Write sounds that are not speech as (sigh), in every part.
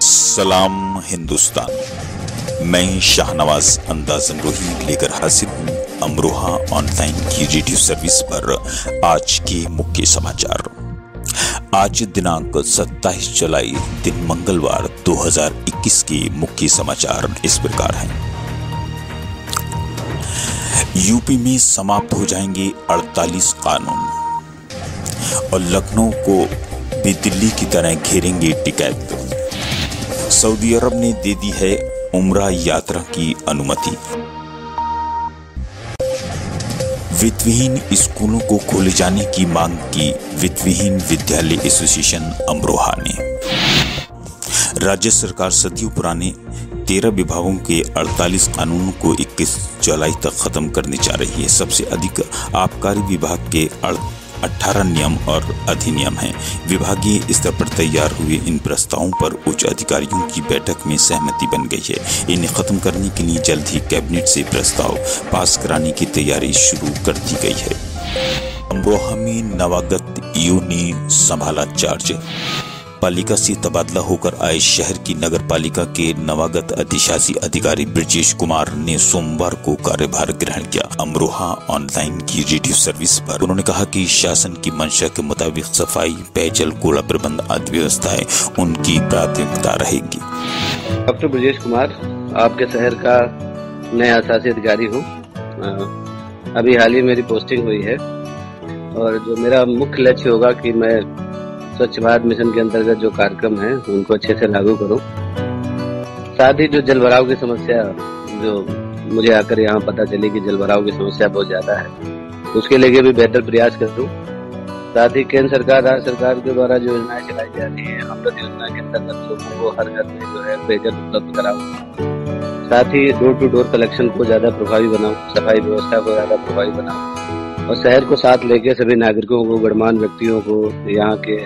सलाम हिंदुस्तान। मैं शाहनवाज अंदाज अमरोही लेकर हाजिर हूँ अमरोहा ऑनलाइन की रेडियो सर्विस पर आज के मुख्य समाचार। आज दिनांक 27 जुलाई, दिन मंगलवार 2021 के मुख्य समाचार इस प्रकार हैं। यूपी में समाप्त हो जाएँगे 48 कानून और लखनऊ को भी दिल्ली की तरह घेरेंगे टिकैत। सऊदी अरब ने दे दी है उम्रा यात्रा की अनुमति। वित्तविहीन स्कूलों को खोले जाने की मांग की वित्तविहीन विद्यालय एसोसिएशन अमरोहा ने। राज्य सरकार सदियों पुराने तेरह विभागों के 48 कानूनों को 21 जुलाई तक खत्म करने जा रही है। सबसे अधिक आबकारी विभाग के 18 नियम और अधिनियम हैं। विभागीय स्तर पर तैयार हुए इन प्रस्तावों पर उच्च अधिकारियों की बैठक में सहमति बन गई है। इन्हें खत्म करने के लिए जल्द ही कैबिनेट से प्रस्ताव पास कराने की तैयारी शुरू कर दी गई है। अमरोहा में नवागत यू ने संभाला चार्ज। पालिका से तबादला होकर आए शहर की नगर पालिका के नवागत अधिशासी अधिकारी ब्रजेश कुमार ने सोमवार को कार्यभार ग्रहण किया। अमरोहा ऑनलाइन की रेडियो सर्विस पर उन्होंने कहा कि शासन की मंशा के मुताबिक सफ़ाई, पेयजल, कूड़ा प्रबंध आदि व्यवस्थाएँ उनकी प्राथमिकता रहेगी। डॉक्टर ब्रजेश कुमार, आपके शहर का नया शासी अधिकारी हूँ। अभी हाल ही मेरी पोस्टिंग हुई है और जो मेरा मुख्य लक्ष्य होगा कि मैं स्वच्छ भारत मिशन के अंतर्गत जो कार्यक्रम है, उनको अच्छे से लागू करूँ। साथ ही जो जल भराव की समस्या, जो मुझे आकर यहाँ पता चली कि जल भराव की समस्या बहुत ज़्यादा है, उसके लिए भी बेहतर प्रयास करूँ। साथ ही केंद्र सरकार, राज्य सरकार के द्वारा जो योजनाएँ चलाई जा रही है अमृत योजना के अंतर्गत लोगों को हर घर में जो है पेयजल उपलब्ध कराऊं। साथ ही डोर टू डोर कलेक्शन को ज़्यादा प्रभावी बनाऊँ, सफ़ाई व्यवस्था को ज़्यादा प्रभावी बनाऊँ, और शहर को साथ लेके सभी नागरिकों को, गणमान्य व्यक्तियों को, यहाँ के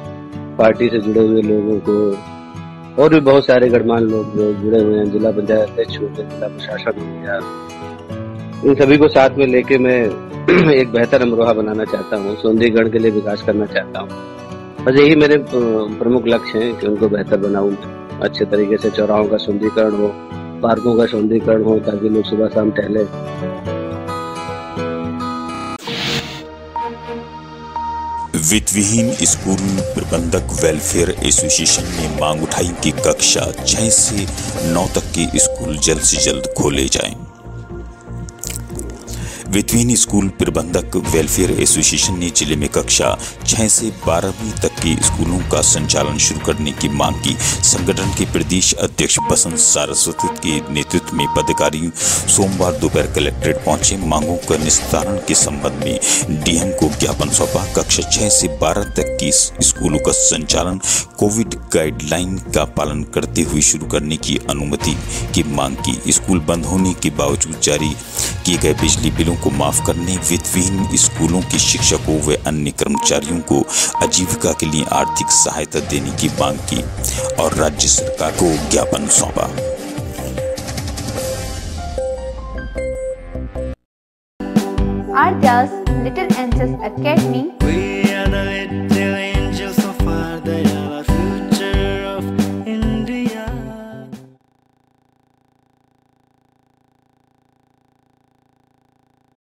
पार्टी से जुड़े हुए लोगों को, और भी बहुत सारे गणमान्य लोग जो जुड़े हुए हैं, जिला पंचायत अध्यक्ष हो गए जिला प्रशासन हो गया। इन सभी को साथ में लेके मैं (clears throat) एक बेहतर अमरोहा बनाना चाहता हूँ सौंदर्यगढ़ के लिए विकास करना चाहता हूँ। बस यही मेरे प्रमुख लक्ष्य हैं कि उनको बेहतर बनाऊँ, अच्छे तरीके से चौराहों का सौंदर्यकरण हो, पार्कों का सौंदर्यकरण हो, ताकि लोग सुबह शाम टहले। वित्तविहीन स्कूल प्रबंधक वेलफेयर एसोसिएशन ने मांग उठाई कि कक्षा छः से नौ तक के स्कूल जल्द से जल्द खोले जाएँ। वित्तहीन स्कूल प्रबंधक वेलफेयर एसोसिएशन ने ज़िले में कक्षा छह से बारहवीं तक के स्कूलों का संचालन शुरू करने की मांग की। संगठन के प्रदेश अध्यक्ष बसंत सारस्वती के नेतृत्व में पदाधिकारी सोमवार दोपहर कलेक्ट्रेट पहुँचे। मांगों का निस्तारण के संबंध में डीएम को ज्ञापन सौंपा। कक्षा छह से बारह तक की स्कूलों का संचालन कोविड गाइडलाइन का पालन करते हुए शुरू करने की अनुमति की मांग की। स्कूल बंद होने के बावजूद जारी किए गए बिजली बिलों को माफ़ करने, वित्तविहीन स्कूलों के शिक्षकों व अन्य कर्मचारियों को आजीविका के लिए आर्थिक सहायता देने की मांग की और राज्य सरकार को ज्ञापन सौंपा। Academy